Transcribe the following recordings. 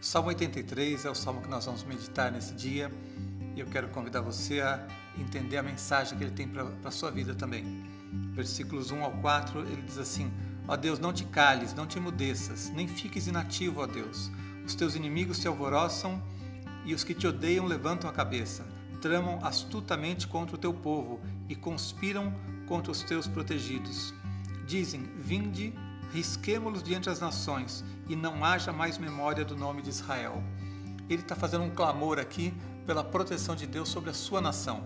Salmo 83 é o salmo que nós vamos meditar nesse dia e eu quero convidar você a entender a mensagem que ele tem para a sua vida também. Versículos 1 ao 4, ele diz assim: Ó Deus, não te cales, não te emudeças, nem fiques inativo, ó Deus. Os teus inimigos se alvoroçam e os que te odeiam levantam a cabeça. Tramam astutamente contra o teu povo e conspiram contra os teus protegidos. Dizem: Vinde, risquemo-los diante das nações, e não haja mais memória do nome de Israel. Ele está fazendo um clamor aqui pela proteção de Deus sobre a sua nação.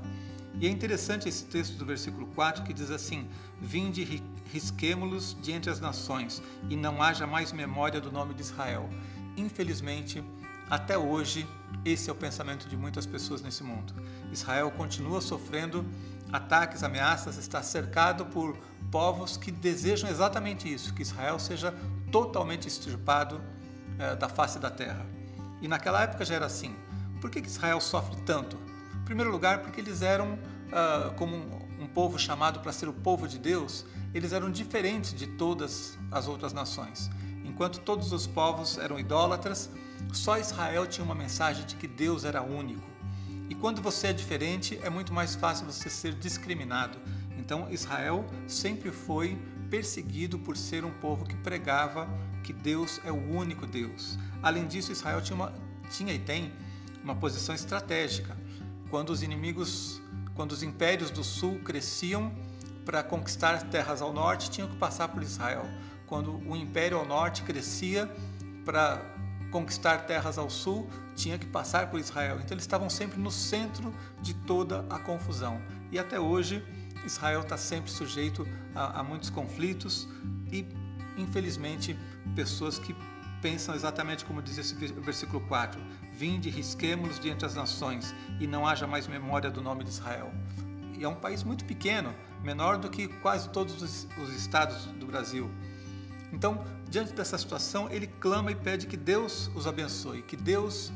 E é interessante esse texto do versículo 4 que diz assim: Vinde, risquemo-los diante das nações, e não haja mais memória do nome de Israel. Infelizmente, até hoje, esse é o pensamento de muitas pessoas nesse mundo. Israel continua sofrendo ataques, ameaças, está cercado por povos que desejam exatamente isso, que Israel seja totalmente extirpado é, da face da terra. E naquela época já era assim. Por que, que Israel sofre tanto? Em primeiro lugar, porque eles eram, uh, como um, um povo chamado para ser o povo de Deus, eles eram diferentes de todas as outras nações. Enquanto todos os povos eram idólatras, só Israel tinha uma mensagem de que Deus era único. E quando você é diferente, é muito mais fácil você ser discriminado. Então, Israel sempre foi perseguido por ser um povo que pregava que Deus é o único Deus. Além disso, Israel tinha, uma, tinha e tem uma posição estratégica. Quando os inimigos, quando os impérios do sul cresciam para conquistar terras ao norte, tinham que passar por Israel. Quando o império ao norte crescia para conquistar terras ao sul, tinha que passar por Israel. Então eles estavam sempre no centro de toda a confusão. E até hoje, Israel está sempre sujeito a, a muitos conflitos e, infelizmente, pessoas que pensam exatamente como diz esse versículo 4: Vinde, risquemos diante das nações, e não haja mais memória do nome de Israel. E é um país muito pequeno, menor do que quase todos os, os estados do Brasil. Então, diante dessa situação, ele clama e pede que Deus os abençoe, que Deus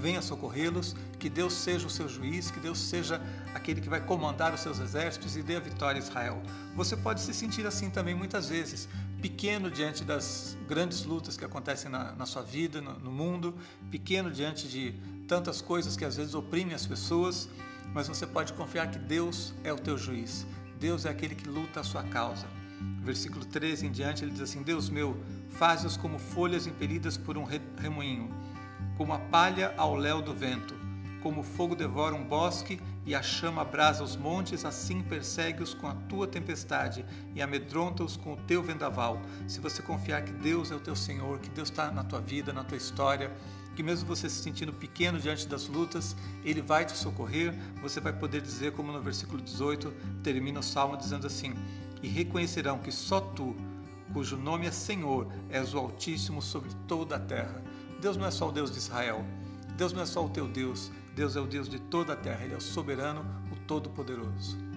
venha socorrê-los, que Deus seja o seu juiz, que Deus seja aquele que vai comandar os seus exércitos e dê a vitória a Israel. Você pode se sentir assim também muitas vezes, pequeno diante das grandes lutas que acontecem na, na sua vida, no, no mundo, pequeno diante de tantas coisas que às vezes oprimem as pessoas, mas você pode confiar que Deus é o teu juiz, Deus é aquele que luta a sua causa. Versículo 13 em diante, ele diz assim: Deus meu, faz-os como folhas impelidas por um remoinho, como a palha ao léu do vento, como o fogo devora um bosque e a chama abrasa os montes, assim persegue-os com a tua tempestade e amedronta-os com o teu vendaval. Se você confiar que Deus é o teu Senhor, que Deus está na tua vida, na tua história, que mesmo você se sentindo pequeno diante das lutas, Ele vai te socorrer. Você vai poder dizer, como no versículo 18 termina o salmo dizendo assim: e reconhecerão que só tu, cujo nome é Senhor, és o Altíssimo sobre toda a terra. Deus não é só o Deus de Israel, Deus não é só o teu Deus, Deus é o Deus de toda a terra, Ele é o soberano, o todo-poderoso.